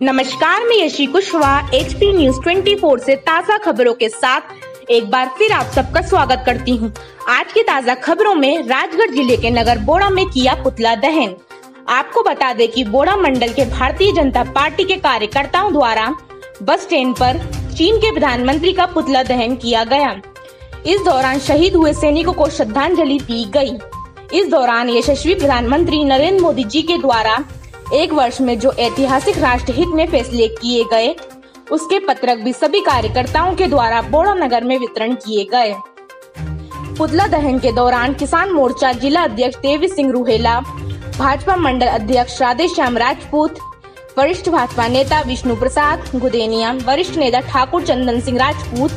नमस्कार, मैं Yashi Kushwaha H P news 24 से ताज़ा खबरों के साथ एक बार फिर आप सबका स्वागत करती हूँ। आज की ताज़ा खबरों में राजगढ़ ज़िले के नगर बोड़ा में किया पुतला दहन आपको बता दें कि बोड़ा मंडल के भारतीय जनता पार्टी के कार्यकर्ताओं द्वारा बस स्टैंड पर चीन के प्रधानमंत्री का पुतला दहन किया गया इस दौरान शहीद हुए सैनिकों को श्रद्धांजलि दी गई। इस दौरान यशस्वी प्रधानमंत्री नरेंद्र मोदी जी के द्वारा एक वर्ष में जो ऐतिहासिक राष्ट्र हित में फैसले किए गए, उसके पत्रक भी सभी कार्यकर्ताओं के द्वारा बोड़ा नगर में वितरण किए गए। पुतला दहन के दौरान किसान मोर्चा जिला अध्यक्ष देवी सिंह रूहेला, भाजपा मंडल अध्यक्ष राधे श्याम राजपूत, वरिष्ठ भाजपा नेता विष्णु प्रसाद, गुदेनिया वरिष्ठ नेता ठाकुर चंदन सिंह राजपूत,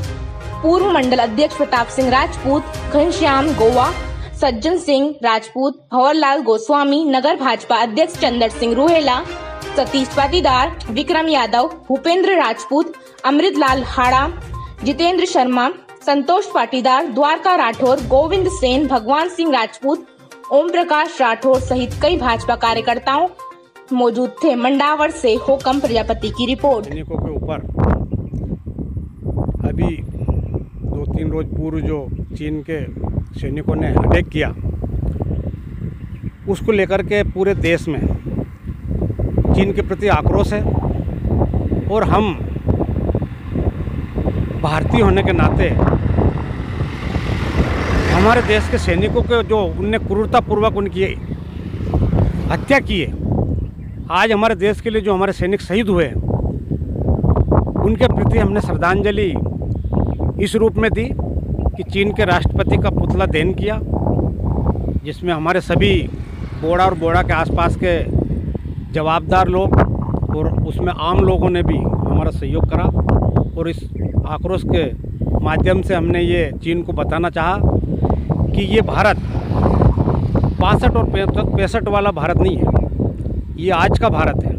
पूर्व मंडल अध्यक्ष प्रताप सिंह राजपूत, घनश्याम गोवा सज्जन सिंह, राजपूत भंवरलाल गोस्वामी, नगर भाजपा अध्यक्ष चंदर सिंह रूहेला, सतीश पाटीदार, विक्रम यादव, भूपेंद्र राजपूत अमृत लाल हाड़ा, जितेंद्र शर्मा, संतोष पाटीदार, द्वारका राठौर, गोविंद सेन, भगवान सिंह राजपूत ओम प्रकाश राठौर सहित कई भाजपा कार्यकर्ताओं मौजूद थे। मंडावर से होकम प्रजापति की रिपोर्ट। के ऊपर अभी दो तीन रोज पूर्व जो चीन के सैनिकों ने अटैक किया। उसको लेकर के पूरे देश में चीन के प्रति आक्रोश है और हम भारतीय होने के नाते हमारे देश के सैनिकों के जो उनने क्रूरतापूर्वक उनकी हत्या की है, आज हमारे देश के लिए जो हमारे सैनिक शहीद हुए हैं, उनके प्रति हमने श्रद्धांजलि इस रूप में दी। कि चीन के राष्ट्रपति का पुतला दहन किया, जिसमें हमारे सभी बोड़ा और बोड़ा के आसपास के जवाबदार लोग और उसमें आम लोगों ने भी हमारा सहयोग करा और इस आक्रोश के माध्यम से हमने ये चीन को बताना चाहा कि ये भारत बासठ और पैंसठ वाला भारत नहीं है, ये आज का भारत है,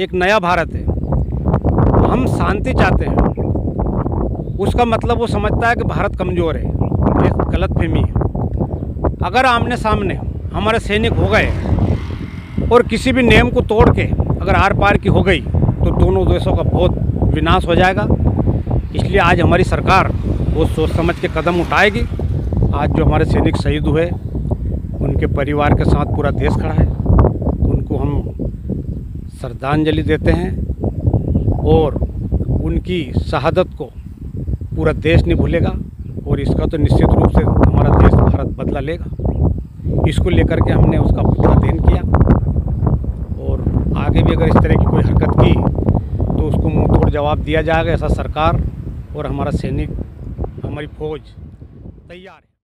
एक नया भारत है। हम शांति चाहते हैं उसका मतलब वो समझता है कि भारत कमज़ोर है एक गलत फहमी है। अगर आमने सामने हमारे सैनिक हो गए और किसी भी नियम को तोड़ के अगर आर पार की हो गई तो दोनों देशों का बहुत विनाश हो जाएगा। इसलिए आज हमारी सरकार वो सोच समझ के कदम उठाएगी। आज जो हमारे सैनिक शहीद हुए, उनके परिवार के साथ पूरा देश खड़ा है। उनको हम श्रद्धांजलि देते हैं और उनकी शहादत को पूरा देश नहीं भूलेगा और इसका तो निश्चित रूप से हमारा देश भारत बदला लेगा। इसको लेकर के हमने उसका पूरा अध्ययन किया और आगे भी अगर इस तरह की कोई हरकत की तो उसको मुँह तोड़ जवाब दिया जाएगा ऐसा सरकार और हमारा सैनिक, हमारी फौज तैयार है।